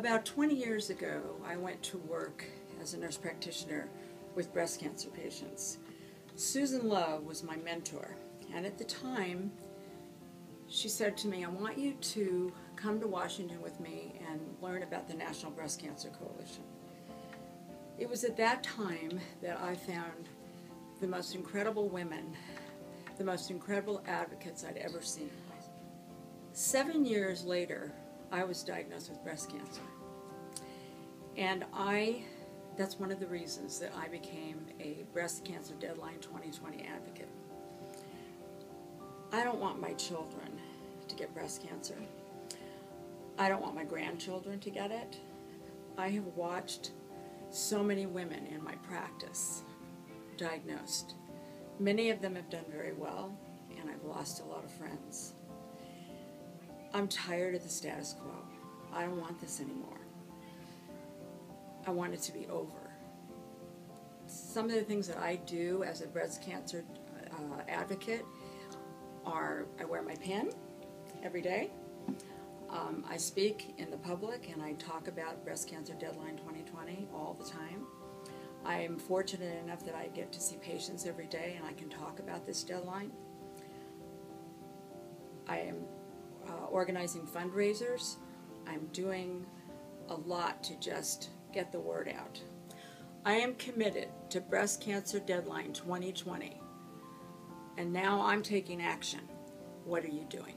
About 20 years ago, I went to work as a nurse practitioner with breast cancer patients. Susan Love was my mentor, and at the time, she said to me, I want you to come to Washington with me and learn about the National Breast Cancer Coalition. It was at that time that I found the most incredible women, the most incredible advocates I'd ever seen. Seven years later, I was diagnosed with breast cancer. And I, that's one of the reasons that I became a Breast Cancer Deadline 2020 advocate. I don't want my children to get breast cancer. I don't want my grandchildren to get it. I have watched so many women in my practice diagnosed. Many of them have done very well, and I've lost a lot of friends. I'm tired of the status quo. I don't want this anymore. I want it to be over. Some of the things that I do as a breast cancer uh, advocate are I wear my pin every day. Um, I speak in the public and I talk about Breast Cancer Deadline 2020 all the time. I am fortunate enough that I get to see patients every day and I can talk about this deadline. I am uh, organizing fundraisers. I'm doing a lot to just get the word out. I am committed to Breast Cancer Deadline 2020, and now I'm taking action. What are you doing?